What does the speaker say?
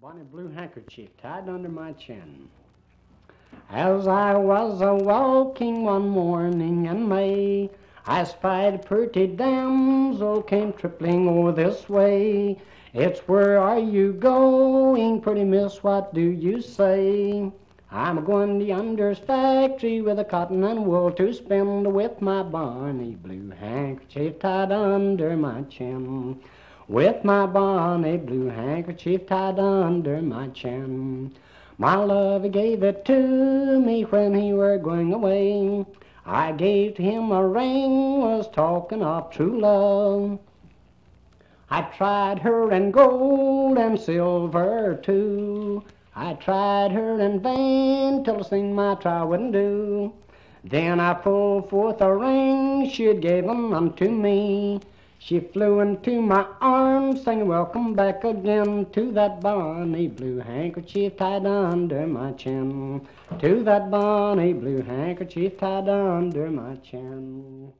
bonny blue handkerchief tied under my chin. As I was a walking one morning in May, I spied a pretty damsel came tripling o'er this way. It's where are you going, pretty miss? What do you say? I'm a going to yonder's factory with the cotton and wool to spend with my bonny blue handkerchief tied under my chin with my bonny blue handkerchief tied under my chin. My love gave it to me when he were going away. I gave to him a ring, was talking of true love. I tried her in gold and silver too. I tried her in vain till the thing my try wouldn't do. Then I pulled forth a ring she'd given unto me. She flew into my arms, saying, Welcome back again to that bonny blue handkerchief tied under my chin. To that bonny blue handkerchief tied under my chin.